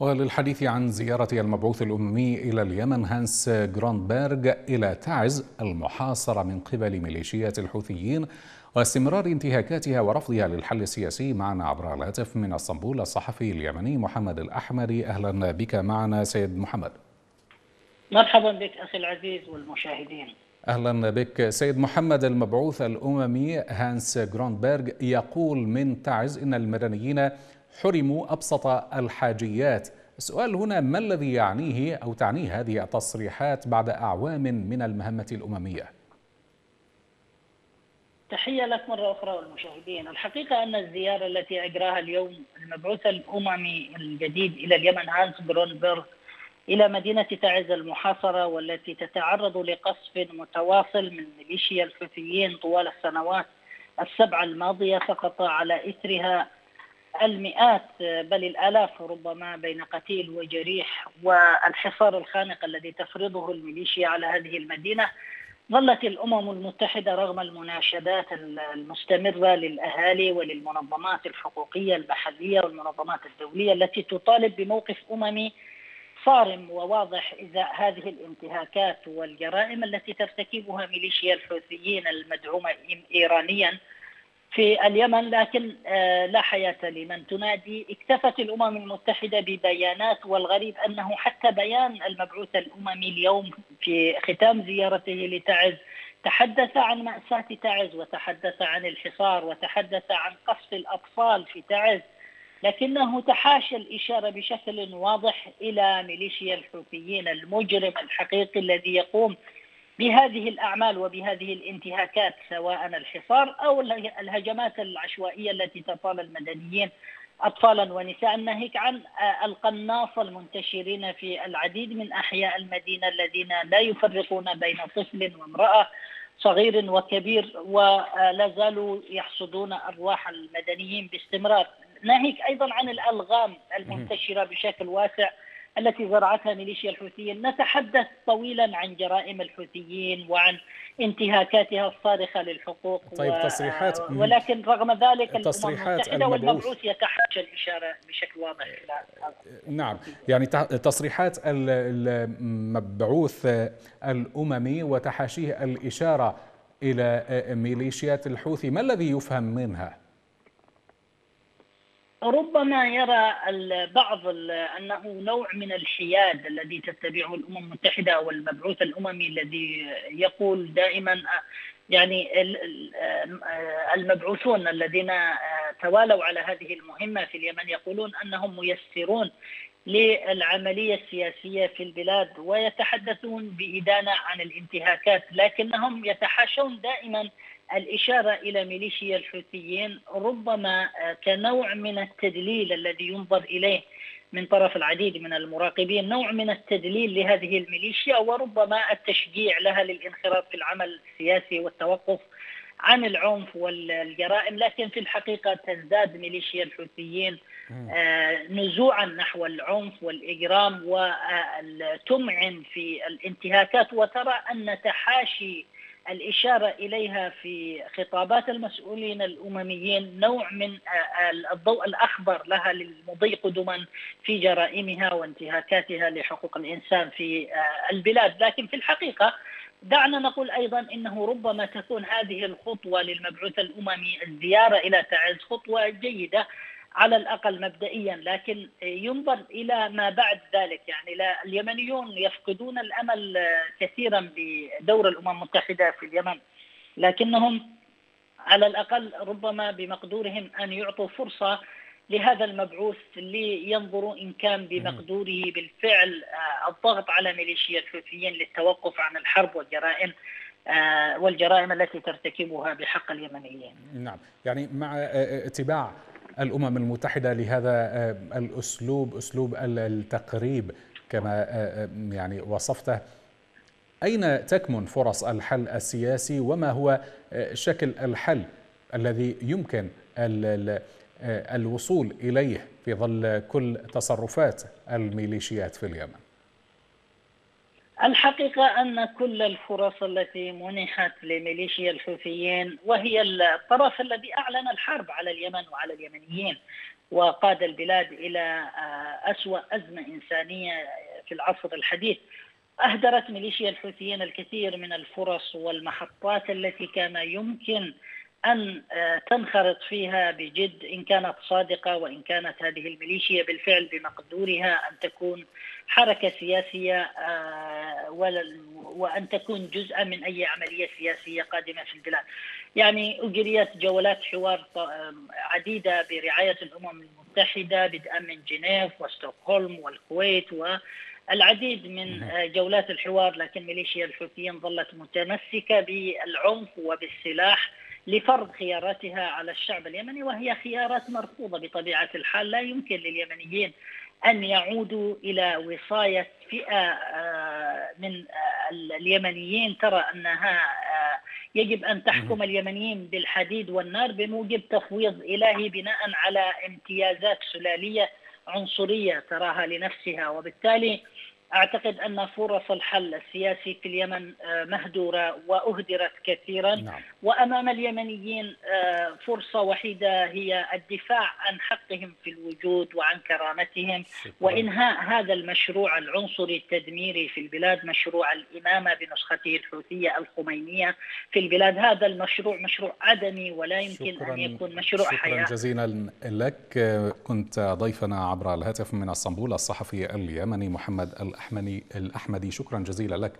وللحديث عن زيارة المبعوث الأممي إلى اليمن هانس جراندبرغ إلى تعز المحاصرة من قبل ميليشيات الحوثيين واستمرار انتهاكاتها ورفضها للحل السياسي معنا عبر الهاتف من إسطنبول الصحفي اليمني محمد الأحمدي أهلا بك معنا سيد محمد. مرحبا بك أخي العزيز والمشاهدين. أهلا بك سيد محمد المبعوث الأممي هانس جراندبرغ يقول من تعز إن المدنيين حرموا أبسط الحاجيات. السؤال هنا ما الذي يعنيه أو تعنيه هذه التصريحات بعد أعوام من المهمة الأممية؟ تحية لك مرة أخرى والمشاهدين. الحقيقة أن الزيارة التي أجراها اليوم المبعوث الأممي الجديد إلى اليمن هانس برونبرغ إلى مدينة تعز المحاصرة والتي تتعرض لقصف متواصل من ميليشيا الحوثيين طوال السنوات السبعة الماضية سقط على إثرها المئات بل الآلاف ربما بين قتيل وجريح والحصار الخانق الذي تفرضه الميليشيا على هذه المدينة ظلت الأمم المتحدة رغم المناشدات المستمرة للأهالي وللمنظمات الحقوقية المحلية والمنظمات الدولية التي تطالب بموقف أممي صارم وواضح ازاء هذه الانتهاكات والجرائم التي ترتكبها ميليشيا الحوثيين المدعومة ايرانيا في اليمن لكن آه، لا حياة لمن تنادي. اكتفت الأمم المتحدة ببيانات والغريب أنه حتى بيان المبعوث الأممي اليوم في ختام زيارته لتعز تحدث عن مأساة تعز وتحدث عن الحصار وتحدث عن قصف الأطفال في تعز لكنه تحاشى الإشارة بشكل واضح إلى ميليشيا الحوثيين المجرم الحقيقي الذي يقوم بهذه الأعمال وبهذه الانتهاكات سواء الحصار أو الهجمات العشوائية التي تطال المدنيين أطفالا ونساء. ناهيك عن القناصة المنتشرين في العديد من أحياء المدينة الذين لا يفرقون بين طفل وامرأة صغير وكبير ولا زالوا يحصدون أرواح المدنيين باستمرار. ناهيك أيضا عن الألغام المنتشرة بشكل واسع. التي زرعتها ميليشيا الحوثيين. نتحدث طويلا عن جرائم الحوثيين وعن انتهاكاتها الصارخة للحقوق طيب و... تصريحات ولكن رغم ذلك تصريحات والمبعوث يتحاشى الإشارة بشكل واضح نعم. يعني تصريحات المبعوث الأممي وتحاشيه الإشارة إلى ميليشيات الحوثي. ما الذي يفهم منها؟ ربما يرى البعض أنه نوع من الحياد الذي تتبعه الأمم المتحدة والمبعوث الأممي الذي يقول دائما يعني المبعوثون الذين توالوا على هذه المهمة في اليمن يقولون أنهم ميسرون للعملية السياسية في البلاد ويتحدثون بإدانة عن الانتهاكات لكنهم يتحاشون دائما الإشارة إلى ميليشيا الحوثيين ربما كنوع من التدليل الذي ينظر إليه من طرف العديد من المراقبين نوع من التدليل لهذه الميليشيا وربما التشجيع لها للانخراط في العمل السياسي والتوقف عن العنف والجرائم. لكن في الحقيقة تزداد ميليشيا الحوثيين نزوعا نحو العنف والإجرام وتمعن في الانتهاكات. وترى أن تحاشي الإشارة إليها في خطابات المسؤولين الأمميين نوع من الضوء الأخضر لها للمضي قدما في جرائمها وانتهاكاتها لحقوق الإنسان في البلاد. لكن في الحقيقة دعنا نقول أيضا أنه ربما تكون هذه الخطوة للمبعوث الأممي الزيارة إلى تعز خطوة جيدة على الأقل مبدئيا لكن ينظر إلى ما بعد ذلك. يعني لا اليمنيون يفقدون الأمل كثيرا بدور الأمم المتحدة في اليمن لكنهم على الأقل ربما بمقدورهم أن يعطوا فرصة لهذا المبعوث لينظروا إن كان بمقدوره بالفعل الضغط على ميليشيا الحوثيين للتوقف عن الحرب والجرائم والجرائم التي ترتكبها بحق اليمنيين. نعم، يعني مع اتباع الأمم المتحدة لهذا آه، الأسلوب أسلوب التقريب كما آه، آه، يعني وصفته. أين تكمن فرص الحل السياسي؟ وما هو شكل الحل الذي يمكن الوصول إليه في ظل كل تصرفات الميليشيات في اليمن؟ الحقيقة أن كل الفرص التي منحت لميليشيا الحوثيين وهي الطرف الذي أعلن الحرب على اليمن وعلى اليمنيين وقاد البلاد إلى أسوأ أزمة إنسانية في العصر الحديث. أهدرت ميليشيا الحوثيين الكثير من الفرص والمحطات التي كان يمكن أن تنخرط فيها بجد إن كانت صادقة وإن كانت هذه الميليشيا بالفعل بمقدورها أن تكون حركة سياسية وأن تكون جزءا من أي عملية سياسية قادمة في البلاد. يعني أجريت جولات حوار عديدة برعاية الأمم المتحدة بدءا من جنيف وستوكهولم والكويت و العديد من جولات الحوار لكن ميليشيا الحوثيين ظلت متمسكة بالعنف وبالسلاح لفرض خياراتها على الشعب اليمني وهي خيارات مرفوضة بطبيعة الحال. لا يمكن لليمنيين أن يعودوا إلى وصاية فئة من اليمنيين. ترى أنها يجب أن تحكم اليمنيين بالحديد والنار بموجب تفويض إلهي بناء على امتيازات سلالية عنصرية تراها لنفسها. وبالتالي أعتقد أن فرص الحل السياسي في اليمن مهدورة وأهدرت كثيرا نعم. وأمام اليمنيين فرصة وحيدة هي الدفاع عن حقهم في الوجود وعن كرامتهم شكرا. وانهاء هذا المشروع العنصري التدميري في البلاد مشروع الإمامة بنسخته الحوثية الخمينية في البلاد هذا المشروع مشروع عدمي ولا يمكن شكرا. ان يكون مشروع شكرا حياة شكرا جزيلا لك كنت ضيفنا عبر الهاتف من إسطنبول الصحفي اليمني محمد الأحمدي. شكرا جزيلا لك.